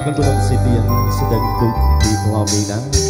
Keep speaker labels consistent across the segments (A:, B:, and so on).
A: kebetulan Sidian sedang duduk di pelaminan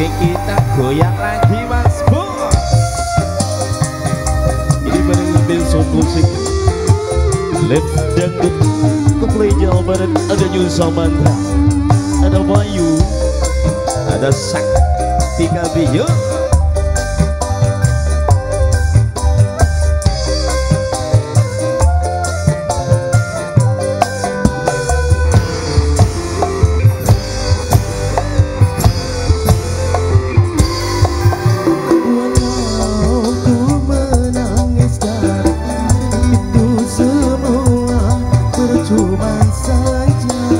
A: Oke kita goyang lagi mas bos Ini bareng Benso Musik Let's Dangdut Keplay Jawa Barat Ada Yusa Mandra Ada Bayu Ada Sakti Kabiyo Walau one sunshine.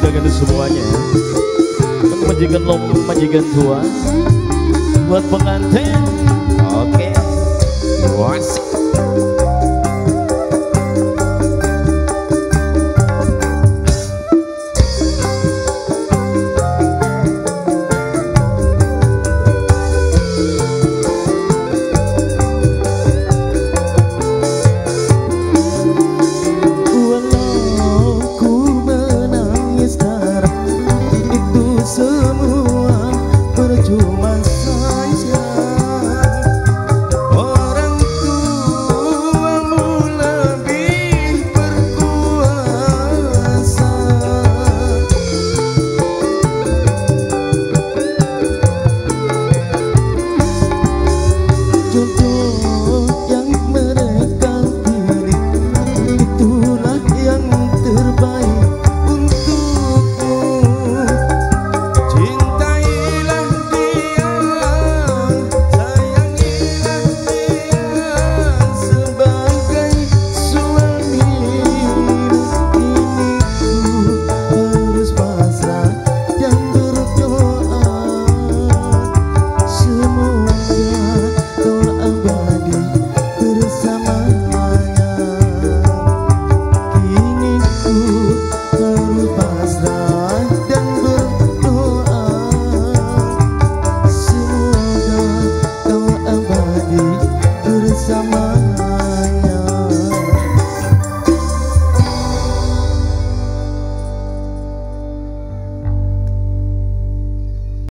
A: memudahkan semuanya untuk majikan lom majikan tua buat pengantin. Oke. Okay.